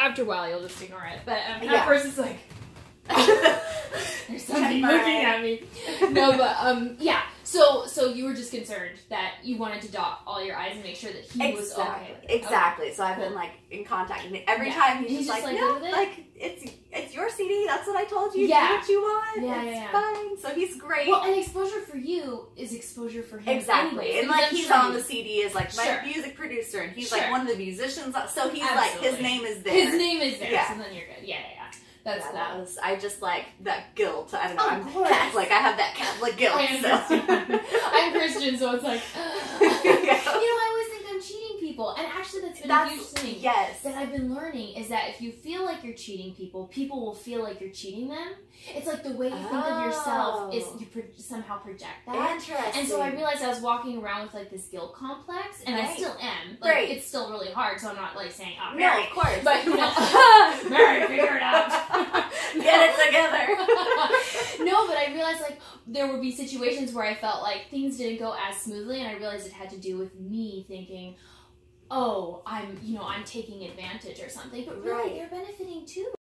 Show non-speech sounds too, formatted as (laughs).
after a while you'll just ignore it. But um, Yeah. at first it's like (laughs) (laughs) there's somebody looking at me. No, but (laughs) um, yeah. So so you were just concerned that you wanted to dot all your I's and make sure that he was okay. Exactly. Exactly. So I've Cool. been like in contact with him every Yeah. time. He's, He's just just, like, like, no, good with it? like it's it's your CD. That's what I told you. Yeah. Do what you want. Yeah, it's yeah, fine. So he's great. Well, and exposure for you is exposure for him. Exactly, anyways, and like he's sure on the CD as like my Sure. music producer, and he's Sure. like one of the musicians. So he's like his name is there. His name is there, Yeah. so then you're good. Yeah, yeah, yeah. That's Yeah, that was, I just like that guilt. I don't know. Of I'm course. Catholic. I have that Catholic guilt. I so. understand. (laughs) I'm Christian, so it's like, (laughs) you know, I always think I'm cheating people, and actually, that's huge thing. yes. that I've been learning is that if you feel like you're cheating people, people will feel like you're cheating them. It's like the way you think of yourself is Oh. you pro- somehow project that. Interesting. And so I realized I was walking around with like this guilt complex, and I still am. Like, Great. It's still really hard, so I'm not like saying, "Oh, no, Mary," of course. but you know, (laughs) Mary, figure it out. (laughs) Get it together. (laughs) no, but I realized like there would be situations where I felt like things didn't go as smoothly, and I realized it had to do with me thinking, "Oh, I'm you know I'm taking advantage or something," but really Right. they're benefiting too.